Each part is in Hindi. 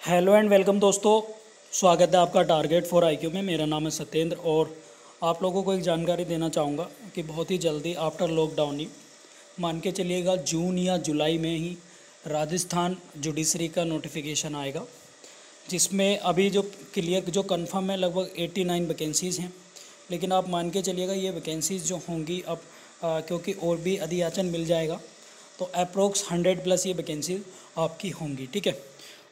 हेलो एंड वेलकम दोस्तों। स्वागत है आपका टारगेट फॉर आईक्यू में। मेरा नाम है सत्येंद्र और आप लोगों को एक जानकारी देना चाहूँगा कि बहुत ही जल्दी आफ्टर लॉकडाउन ही मान के चलिएगा जून या जुलाई में ही राजस्थान जुडिशरी का नोटिफिकेशन आएगा जिसमें अभी जो क्लियर जो कंफर्म है लगभग 89 वैकेंसीज़ हैं। लेकिन आप मान के चलिएगा ये वैकेंसीज़ जो होंगी अब आ, क्योंकि और भी अधियाचन मिल जाएगा तो अप्रोक्स 100 प्लस ये वैकेंसी आपकी होंगी ठीक है?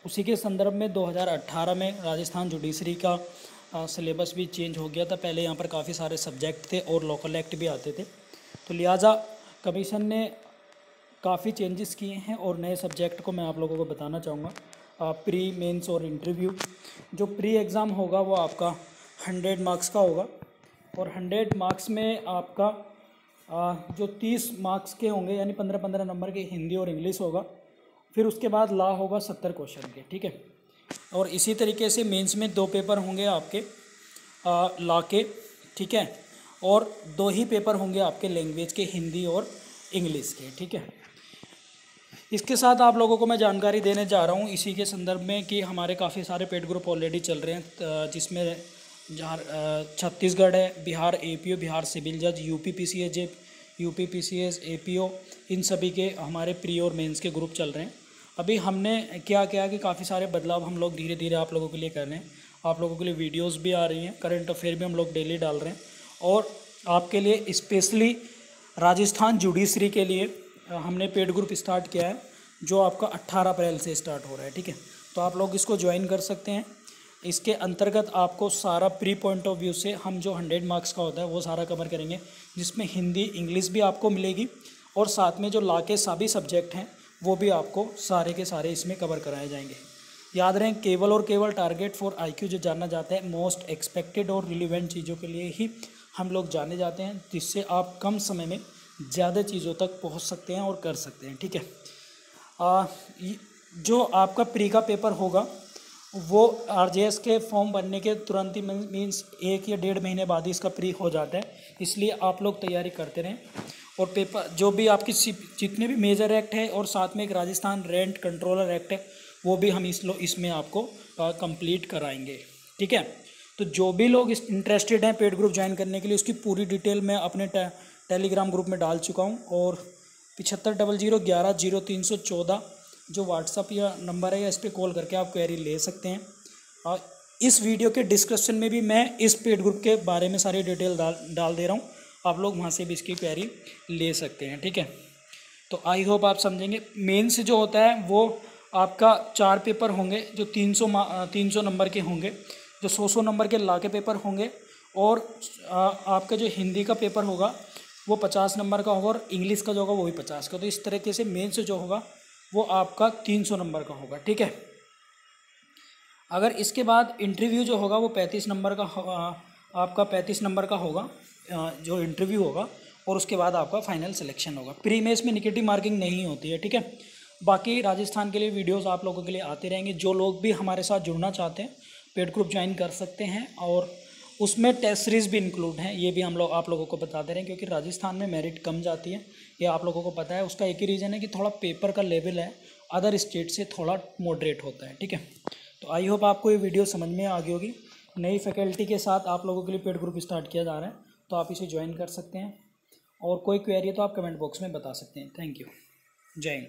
उसी के संदर्भ में 2018 में राजस्थान जुडिशरी का सिलेबस भी चेंज हो गया था। पहले यहाँ पर काफ़ी सारे सब्जेक्ट थे और लोकल एक्ट भी आते थे। तो लिहाजा कमीशन ने काफ़ी चेंजेस किए हैं और नए सब्जेक्ट को मैं आप लोगों को बताना चाहूँगा। प्री मेंस और इंटरव्यू जो प्री एग्ज़ाम होगा वो आपका हंड्रेड मार्क्स का होगा और हंड्रेड मार्क्स में आपका आ, जो तीस मार्क्स के होंगे यानी पंद्रह पंद्रह नंबर के हिंदी और इंग्लिश होगा फिर उसके बाद ला होगा सत्तर क्वेश्चन के ठीक है? और इसी तरीके से मेंस में दो पेपर होंगे आपके आ, ला के ठीक है? और दो ही पेपर होंगे आपके लैंग्वेज के हिंदी और इंग्लिश के ठीक है? इसके साथ आप लोगों को मैं जानकारी देने जा रहा हूँ इसी के संदर्भ में कि हमारे काफ़ी सारे पेड ग्रुप ऑलरेडी चल रहे हैं जिसमें जहाँ छत्तीसगढ़ है बिहार एपीओ बिहार सिविल जज UP PCS UP PCS APO इन सभी के हमारे प्री और मेंस के ग्रुप चल रहे हैं। अभी हमने क्या किया कि काफ़ी सारे बदलाव हम लोग धीरे धीरे आप लोगों के लिए कर रहे हैं। आप लोगों के लिए वीडियोस भी आ रही हैं करंट अफेयर भी हम लोग डेली डाल रहे हैं। और आपके लिए स्पेशली राजस्थान जुडिशरी के लिए हमने पेड ग्रुप स्टार्ट किया है, जो आपका 18 अप्रैल से स्टार्ट हो रहा है, ठीक है? तो आप लोग इसको ज्वाइन कर सकते हैं। इसके अंतर्गत आपको सारा प्री पॉइंट ऑफ़ व्यू से हम जो हंड्रेड मार्क्स का होता है, वो सारा कवर करेंगे, जिसमें हिंदी इंग्लिश भी आपको मिलेगी। और साथ में जो ला के सभी सब्जेक्ट हैं वो भी आपको सारे के सारे इसमें कवर कराए जाएँगे। याद रहें केवल और केवल टारगेट फॉर आईक्यू जो जानना चाहते हैं मोस्ट एक्सपेक्टेड और रिलीवेंट चीज़ों के लिए ही हम लोग जाने जाते हैं जिससे आप कम समय में ज़्यादा चीज़ों तक पहुँच सकते हैं और कर सकते हैं ठीक है? आ, जो आपका प्री का पेपर होगा वो आरजेएस के फॉर्म बनने के तुरंत ही मीन्स एक या डेढ़ महीने बाद ही इसका प्री हो जाता है इसलिए आप लोग तैयारी करते रहें। और पेपर जो भी आपकी जितने भी मेजर एक्ट है और साथ में एक राजस्थान रेंट कंट्रोलर एक्ट है वो भी हम इस इसमें आपको कंप्लीट कराएँगे। ठीक है? तो जो भी लोग इंटरेस्टेड हैं पेड ग्रुप ज्वाइन करने के लिए उसकी पूरी डिटेल मैं अपने टे, टेलीग्राम ग्रुप में डाल चुका हूँ और पिछहत्तर डबल ज़ीरो ग्यारह ज़ीरो तीन सौ चौदह जो व्हाट्सअप या नंबर है या इस पर कॉल करके आप क्वेरी ले सकते हैं। और इस वीडियो के डिस्क्रिप्शन में भी मैं इस पेड ग्रुप के बारे में सारी डिटेल डाल डाल दे रहा हूँ। आप लोग वहाँ से भी इसकी क्वेरी ले सकते हैं, ठीक है? तो आई होप आप समझेंगे। मेंस जो होता है, वो आपका चार पेपर होंगे, जो तीन सौ तीन सौ नंबर के होंगे, जो सौ सौ नंबर के ला के पेपर होंगे, और आपका जो हिंदी का पेपर होगा, वो पचास नंबर का होगा, और इंग्लिश का जो होगा, वो भी पचास का। तो इस तरीके से मेंस जो होगा, वो आपका तीन सौ नंबर का होगा, ठीक है? अगर इसके बाद इंटरव्यू जो होगा, वो पैंतीस नंबर का आपका पैंतीस नंबर का होगा जो इंटरव्यू होगा, और उसके बाद आपका फाइनल सिलेक्शन होगा। प्री में निगेटिव मार्किंग नहीं होती है, ठीक है? बाकी राजस्थान के लिए वीडियोस आप लोगों के लिए आते रहेंगे। जो लोग भी हमारे साथ जुड़ना चाहते हैं पेड ग्रुप ज्वाइन कर सकते हैं, और उसमें टेस्ट सीरीज़ भी इंक्लूड हैं, ये भी हम लोग, आप लोगों को बता दे रहे हैं क्योंकि राजस्थान में मेरिट कम जाती है। ये आप लोगों को पता है। उसका एक ही रीज़न है कि थोड़ा पेपर का लेवल है अदर स्टेट से थोड़ा मॉडरेट होता है, ठीक है? तो आई होप आपको ये वीडियो समझ में आ गई होगी। नई फैकल्टी के साथ आप लोगों के लिए पेड ग्रुप स्टार्ट किया जा रहा है तो आप इसे ज्वाइन कर सकते हैं। और कोई क्वेरी है तो आप कमेंट बॉक्स में बता सकते हैं। Thank you. जय हिंद।